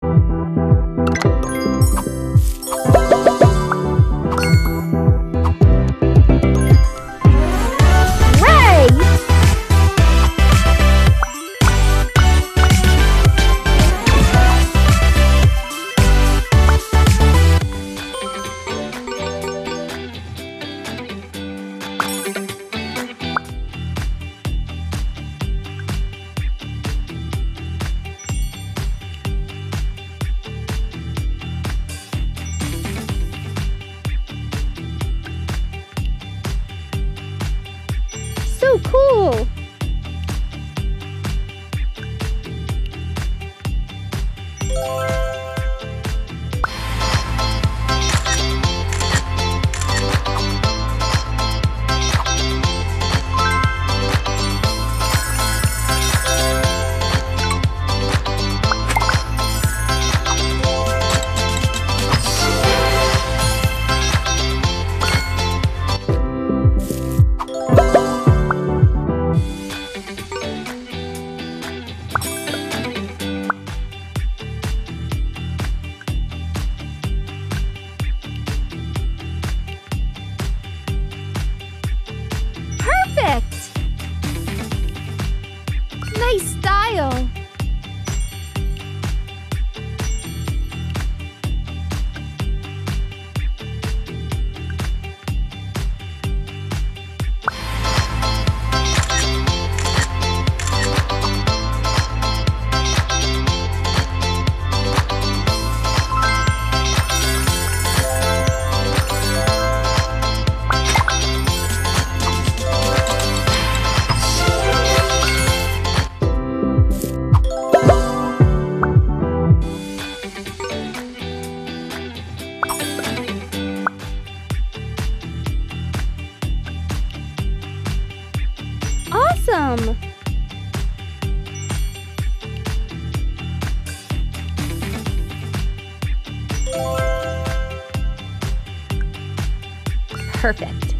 Hooray! Cool! Style! Awesome! Perfect.